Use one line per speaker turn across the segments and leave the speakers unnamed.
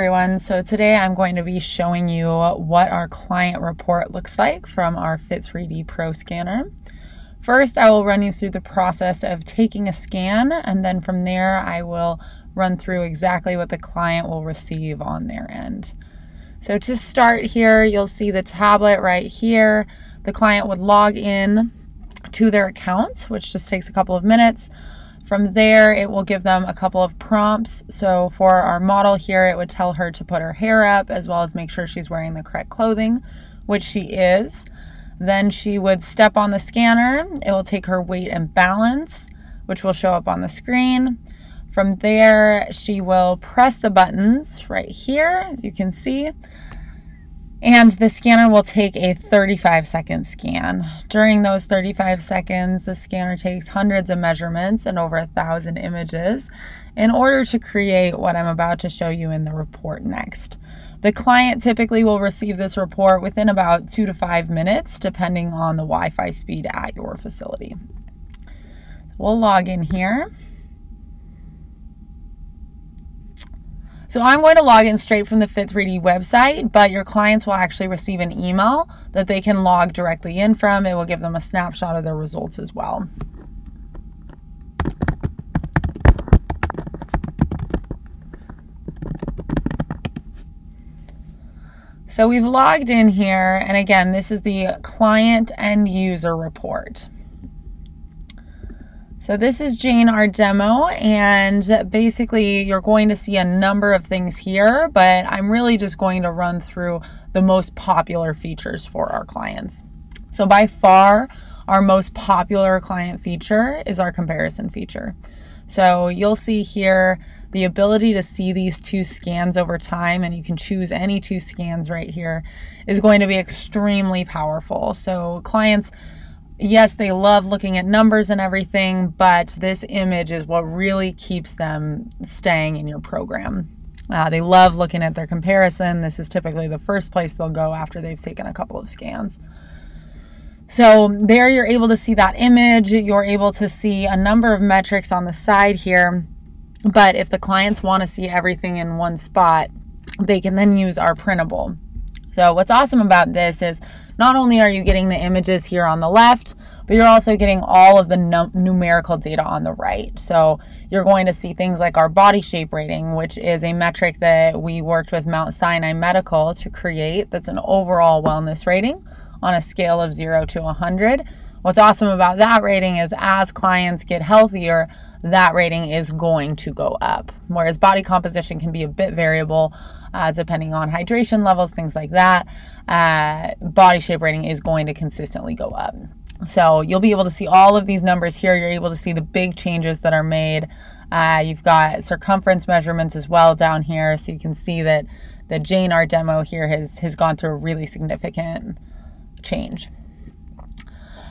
everyone. So today I'm going to be showing you what our client report looks like from our Fit3D Pro scanner. First, I will run you through the process of taking a scan, and then from there, I will run through exactly what the client will receive on their end. So to start here, you'll see the tablet right here. The client would log in to their account, which just takes a couple of minutes. From there, it will give them a couple of prompts. So for our model here, it would tell her to put her hair up as well as make sure she's wearing the correct clothing, which she is. Then she would step on the scanner. It will take her weight and balance, which will show up on the screen. From there, she will press the buttons right here, as you can see, and the scanner will take a 35 second scan. During those 35 seconds, the scanner takes hundreds of measurements and over a thousand images in order to create what I'm about to show you in the report next. The client typically will receive this report within about two to five minutes, depending on the Wi Fi speed at your facility. We'll log in here. So I'm going to log in straight from the Fit3D website, but your clients will actually receive an email that they can log directly in from. It will give them a snapshot of their results as well. So we've logged in here, and again, this is the client and user report. So this is Jane, our demo, and basically you're going to see a number of things here, but I'm really just going to run through the most popular features for our clients. So by far, our most popular client feature is our comparison feature. So you'll see here the ability to see these two scans over time, and you can choose any two scans right here, is going to be extremely powerful. So clients yes, they love looking at numbers and everything, but this image is what really keeps them staying in your program. Uh, they love looking at their comparison. This is typically the first place they'll go after they've taken a couple of scans. So there you're able to see that image. You're able to see a number of metrics on the side here. But if the clients want to see everything in one spot, they can then use our printable. So what's awesome about this is not only are you getting the images here on the left, but you're also getting all of the num- numerical data on the right. So you're going to see things like our body shape rating, which is a metric that we worked with Mount Sinai Medical to create. That's an overall wellness rating on a scale of 0 to 100. What's awesome about that rating is as clients get healthier, that rating is going to go up. Whereas body composition can be a bit variable uh, depending on hydration levels, things like that. Uh, body shape rating is going to consistently go up. So you'll be able to see all of these numbers here. You're able to see the big changes that are made. Uh, you've got circumference measurements as well down here, so you can see that the Jane our demo here has has gone through a really significant change.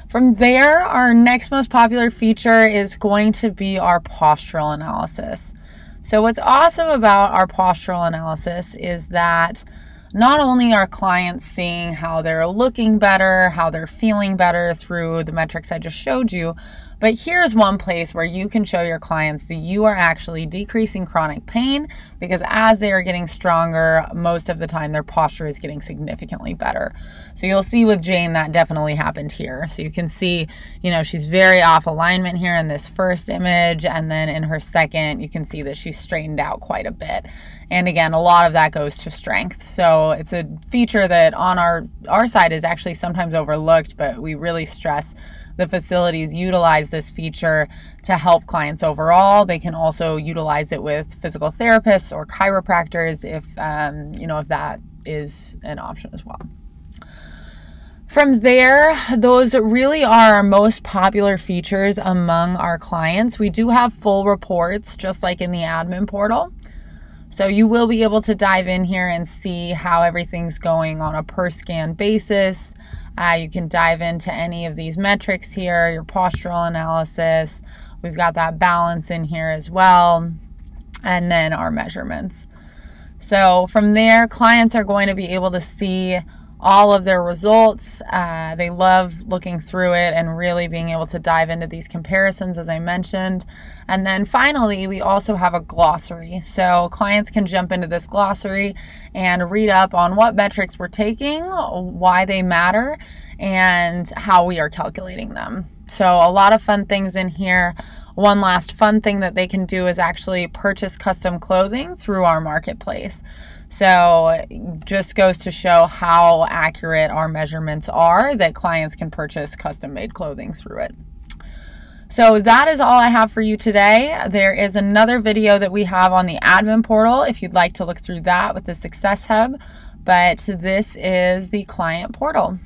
From there, our next most popular feature is going to be our postural analysis. So, what's awesome about our postural analysis is that not only are clients seeing how they're looking better, how they're feeling better through the metrics I just showed you, but here's one place where you can show your clients that you are actually decreasing chronic pain because as they are getting stronger, most of the time their posture is getting significantly better. So you'll see with Jane that definitely happened here. So you can see, you know, she's very off alignment here in this first image. And then in her second, you can see that she's straightened out quite a bit. And again, a lot of that goes to strength. So it's a feature that on our, our side is actually sometimes overlooked, but we really stress the facilities utilize this feature to help clients overall. They can also utilize it with physical therapists or chiropractors if um, you know if that is an option as well. From there, those really are our most popular features among our clients. We do have full reports, just like in the admin portal. So you will be able to dive in here and see how everything's going on a per scan basis. Uh, you can dive into any of these metrics here, your postural analysis. We've got that balance in here as well, and then our measurements. So from there, clients are going to be able to see all of their results. Uh, they love looking through it and really being able to dive into these comparisons, as I mentioned. And then finally, we also have a glossary. So clients can jump into this glossary and read up on what metrics we're taking, why they matter, and how we are calculating them. So, a lot of fun things in here. One last fun thing that they can do is actually purchase custom clothing through our marketplace. So, just goes to show how accurate our measurements are that clients can purchase custom made clothing through it. So that is all I have for you today. There is another video that we have on the admin portal if you'd like to look through that with the Success Hub, but this is the client portal.